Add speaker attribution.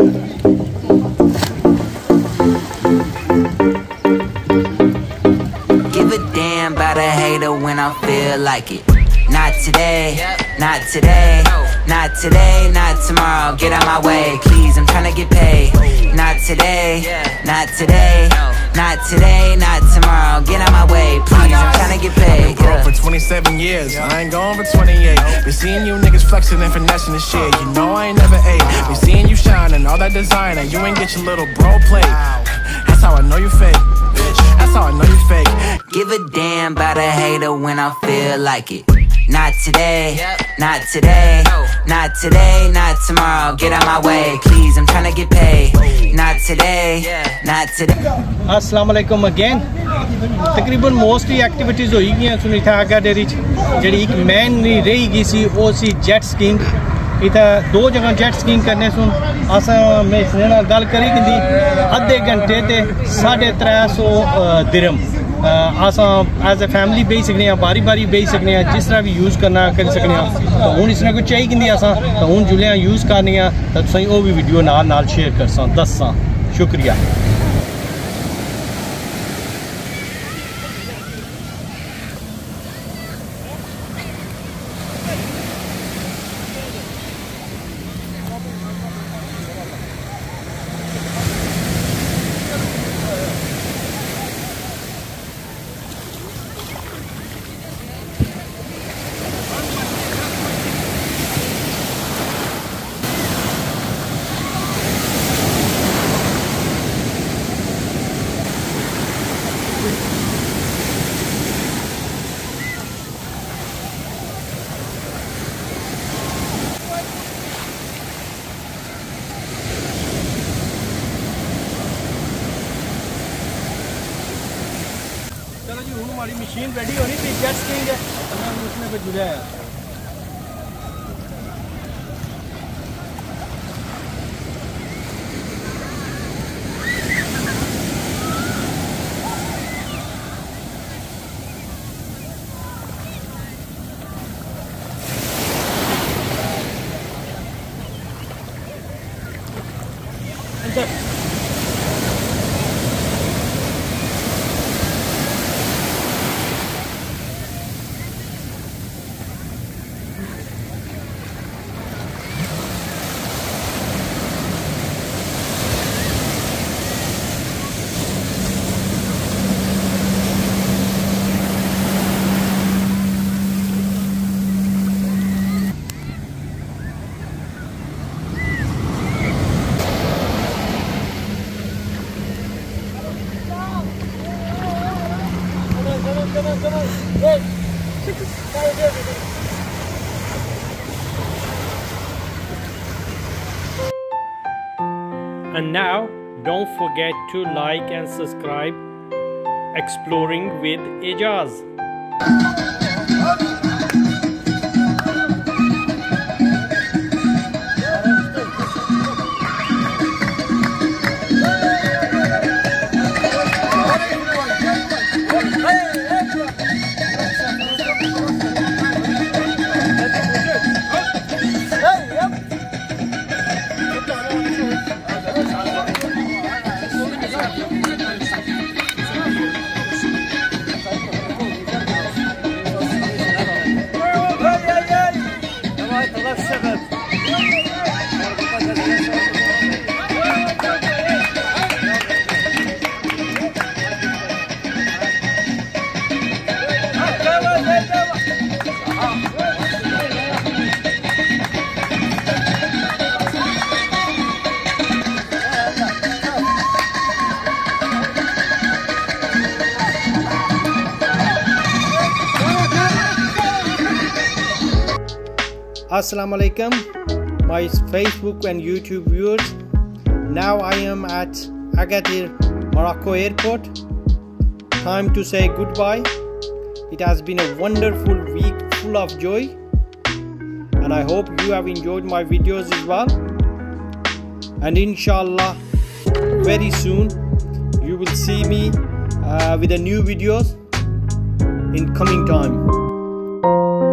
Speaker 1: Give a damn about a hater when I feel like it. Not today, not today, not today, not tomorrow. Get out my way, please. I'm trying to get paid. Not today, not today, not today, not tomorrow. Get out my way, please. I'm trying to get paid. Yeah.
Speaker 2: for 27 years, I ain't going for 28. Been seeing you niggas flexing and finessing the shit. You know I ain't never ate. Been seeing you shining, all that designer. You ain't get your little bro plate. That's how I know you fake. Bitch, that's how I know you fake.
Speaker 1: Give a damn about a hater when I feel like it. Not today, not today, not today, not tomorrow. Get out my way, please. I'm trying to get paid. Not today, not today.
Speaker 3: Assalamualaikum again. ਤਕਰੀਬਨ mostly activities ਹੋਈ ਗਈਆਂ ਸੁਨੀਥਾਗਾ dairy ਚ ਜਿਹੜੀ ਇੱਕ ਮੈਨ ਰਹੀ ਗਈ ਸੀ ਉਹ ਸੀ jet ਸਕੀਂਗ इतना दो जगह जैट स्कीइंग करने सुन अस में गल करी कि अद्धे घंटे ते साढ़े त्रै सौ दिरम असां एज ए फैमिली बेही सकने बारी बारी बेही सकने जिस तरह भी यूज़ करना करी सकने आं तो हूँ इसने कोई चाहिए कि असां तो हूँ जुल्ले यूज़ करनी आं तो तुसें ओह् भी वीडियो नाल शेयर करसां दस्सां शुक्रिया हमारी मशीन रेडी होनी थी जेट स्कीइंग है हमने उसमें पे जुड़ा
Speaker 4: And now, don't forget to like and subscribe Exploring with Ajaz.
Speaker 3: Assalamu alaikum, my Facebook and YouTube viewers. Now I am at Agadir, Morocco airport. Time to say goodbye. It has been a wonderful week full of joy, and I hope you have enjoyed my videos as well. And inshallah, very soon you will see me uh, with a new videos in coming time.